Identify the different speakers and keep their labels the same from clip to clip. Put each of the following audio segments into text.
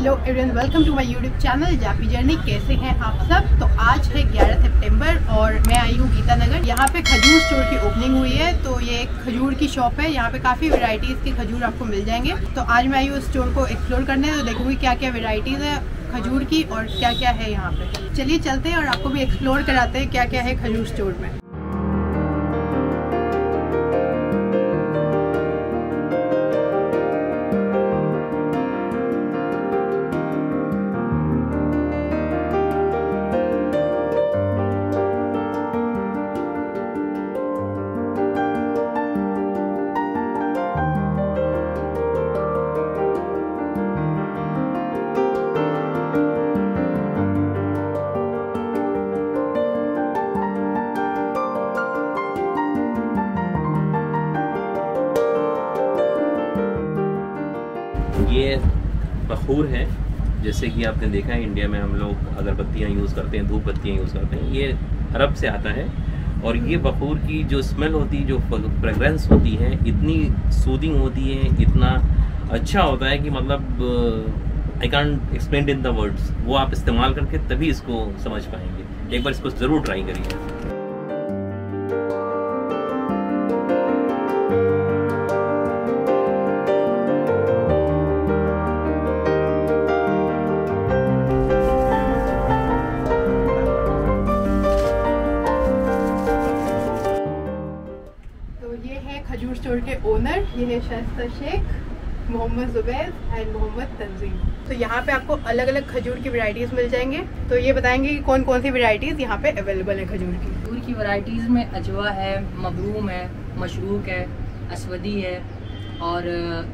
Speaker 1: Everyone welcome to my YouTube channel Jaapi journey कैसे हैं आप सब? तो आज है 11 सितंबर और मैं आई हूँ गीता नगर यहाँ पे खजूर स्टोर की ओपनिंग हुई है तो ये एक खजूर की शॉप है। यहाँ पे काफ़ी वेराइटीज़ के खजूर आपको मिल जाएँगे। तो आज मैं आई हूँ स्टोर को एक्सप्लोर करने तो देखूँगी क्या क्या वेराइटीज़ है खजूर की और क्या क्या है यहाँ पे। चलिए चलते हैं और आपको भी एक्सप्लोर कराते हैं क्या क्या है खजूर स्टोर में।
Speaker 2: ये बखूर है। जैसे कि आपने देखा है इंडिया में हम लोग अगरबत्तियाँ यूज़ करते हैं धूप बत्तियाँ यूज़ करते हैं। ये अरब से आता है और ये बखूर की जो स्मेल होती है जो फ्रेगरेंस होती है इतनी सूदिंग होती है इतना अच्छा होता है कि मतलब I can't explain in the words वो आप इस्तेमाल करके तभी इसको समझ पाएँगे। एक बार इसको ज़रूर ट्राई करिए।
Speaker 1: है खजूर स्टोर के ओनर ये है शाइस्ता शेख, मोहम्मद जुबैर एंड मोहम्मद तंजीम। तो यहाँ पे आपको अलग अलग खजूर की वैरायटीज़ मिल जाएँगे। तो ये बताएँगे कि कौन कौन सी वैरायटीज़ यहाँ पे अवेलेबल है खजूर की।
Speaker 3: खजूर की वैरायटीज़ में अजवा है, मबरूम है, मशरूक है, असवदी है और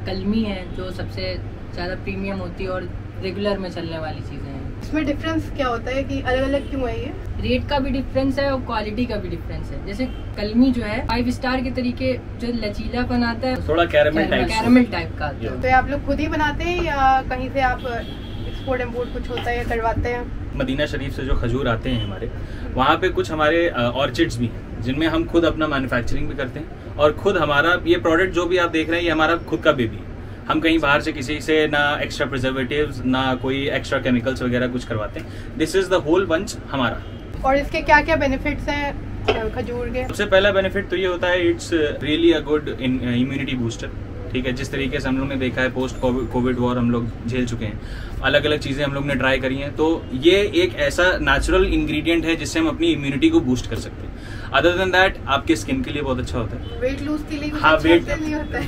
Speaker 3: कलमी है, जो सबसे ज़्यादा प्रीमियम होती है और रेगुलर में चलने वाली चीज़ें हैं।
Speaker 1: इसमें डिफरेंस क्या होता है कि अलग अलग क्यों है ये?
Speaker 3: रेट का भी डिफरेंस है और क्वालिटी का भी डिफरेंस है। जैसे कलमी जो है फाइव स्टार के तरीके जो लचीलापन आता है
Speaker 2: थोड़ा कैरामल टाइप
Speaker 3: कैरामल टाइप का
Speaker 1: तो आप लोग खुद ही बनाते हैं या कहीं से आप एक्सपोर्ट इम्पोर्ट कुछ होता है या करवाते हैं?
Speaker 4: मदीना शरीफ से जो खजूर आते हैं हमारे वहाँ पे कुछ हमारे ऑर्चिड्स भी हैं जिनमें हम खुद अपना मैन्युफैक्चरिंग भी करते हैं और खुद हमारा ये प्रोडक्ट जो भी आप देख रहे हैं ये हमारा खुद का बेबी है। हम कहीं बाहर से किसी से ना एक्स्ट्रा प्रिजर्वेटिव्स ना कोई एक्स्ट्रा केमिकल्स वगैरह कुछ करवाते हैं। This is the whole bunch हमारा।
Speaker 1: और इसके क्या क्या बेनिफिट्स हैं खजूर के?
Speaker 4: सबसे पहला बेनिफिट तो ये होता है it's really a good immunity booster ठीक है? जिस तरीके से हम लोग ने देखा है पोस्ट कोविड वॉर हम लोग झेल चुके हैं। अलग अलग चीज़ें हम लोग ने ट्राई करी हैं तो ये एक ऐसा नेचुरल इंग्रेडिएंट है जिससे हम अपनी इम्यूनिटी को बूस्ट कर सकते हैं। अदर देन दैट आपके स्किन के लिए बहुत अच्छा होता है।
Speaker 1: वेट लूज के लिए
Speaker 4: हाँ वेट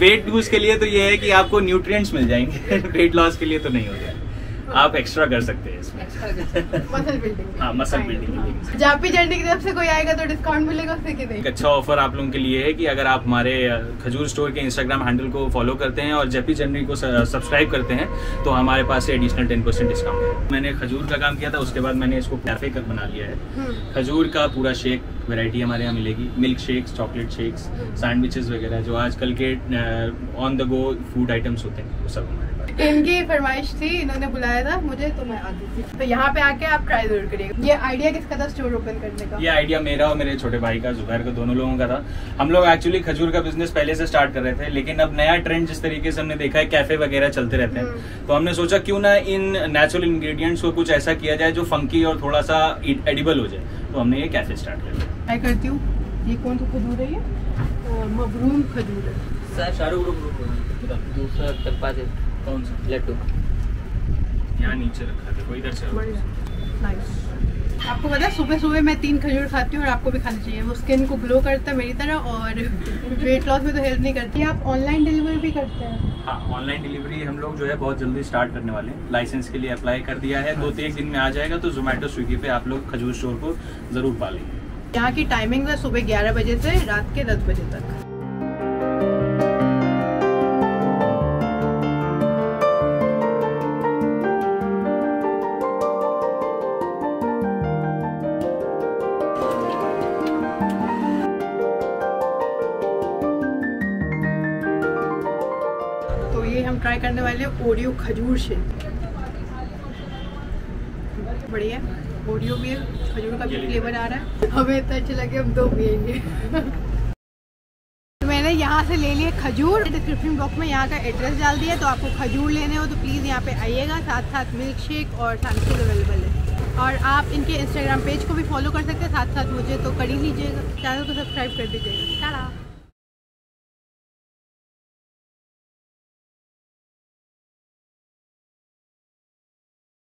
Speaker 4: वेट लूज के लिए तो ये है कि आपको न्यूट्रिएंट्स मिल जाएँगे। वेट लॉस के लिए तो नहीं होता है। आप एक्स्ट्रा कर सकते हैं इसमें।
Speaker 1: मसल बिल्डिंग
Speaker 4: हाँ। मसल बिल्डिंग
Speaker 1: जापी जर्नी की तरफ़ से कोई आएगा तो डिस्काउंट मिलेगा उससे कि नहीं?
Speaker 4: एक अच्छा ऑफ़र आप लोगों के लिए है कि अगर आप हमारे खजूर स्टोर के इंस्टाग्राम हैंडल को फॉलो करते हैं और जेपी जर्नी को सब्सक्राइब करते हैं तो हमारे पास एडिशनल टेन परसेंट डिस्काउंट है। मैंने खजूर का काम किया था उसके बाद मैंने इसको कैफ़े कर बना लिया है।
Speaker 1: हम्म,
Speaker 4: खजूर का पूरा शेक वैरायटी हमारे यहाँ मिलेगी। Milk shakes chocolate shakes sandwiches वगैरह जो आजकल के on the go food items होते हैं वो सब हमारे पास।
Speaker 1: इनकी फरमाइश थी इन्होंने बुलाया था मुझे तो मैं आ गई थी। तो यहाँ पे आके आप ट्राई ज़रूर करिएगा। ये आइडिया किसका था स्टोर ओपन करने का?
Speaker 4: ये आइडिया मेरा और मेरे छोटे भाई का जुबैर का दोनों लोगों का था। हम लोग एक्चुअली खजूर का बिज़नेस पहले से स्टार्ट कर रहे थे लेकिन अब नया ट्रेंड जिस तरीके से हमने देखा है कैफ़े वगैरह चलते रहते हैं।
Speaker 1: हम्म।
Speaker 4: तो हमने सोचा क्यों ना इन नेचुरल इंग्रेडिएंट्स को कुछ ऐसा किया जाए जो फंकी और थोड़ा सा एडिबल हो जाए। तो हमने ये कैफ़े स्टार्ट कर दिया।
Speaker 1: ट्राई करती हूँ। ये कौन सा खजूर है ये? मबरूम खजूर है।
Speaker 3: सर
Speaker 4: शाहरुख
Speaker 3: दूसरा
Speaker 4: कौन सा?
Speaker 3: लड्डू।
Speaker 4: यहाँ नीचे रखा था इधर से
Speaker 1: आपको पता है सुबह सुबह मैं तीन खजूर खाती हूँ और आपको भी खाना चाहिए। वो स्किन को ग्लो करता है मेरी तरह और वेट लॉस में तो हेल्प नहीं करती। आप ऑनलाइन डिलीवरी भी करते हैं?
Speaker 4: हाँ ऑनलाइन डिलीवरी हम लोग जो है बहुत जल्दी स्टार्ट करने वाले हैं। लाइसेंस के लिए अप्लाई कर दिया है। दो तीन दिन में आ जाएगा तो जोमेटो स्विगी पे आप लोग खजूर स्टोर को ज़रूर पालेंगे।
Speaker 1: यहाँ की टाइमिंग है सुबह ग्यारह बजे से रात के दस बजे तक। हम ट्राई करने वाले हैं ओरियो खजूर शेक। बढ़िया ओरियो भी है खजूर का भी फ्लेवर आ रहा है। हमें इतना अच्छा लगे हम दो पियेंगे। मैंने यहाँ से ले लिए खजूर। डिस्क्रिप्शन बॉक्स में यहाँ का एड्रेस डाल दिया तो आपको खजूर लेने हो तो प्लीज़ यहाँ पे आइएगा साथ साथ मिल्क शेक और फ़ूड अवेलेबल है। और आप इनके इंस्टाग्राम पेज को भी फॉलो कर सकते हैं साथ साथ मुझे तो कर ही लीजिएगा। चैनल को सब्सक्राइब कर दीजिएगा। टाटा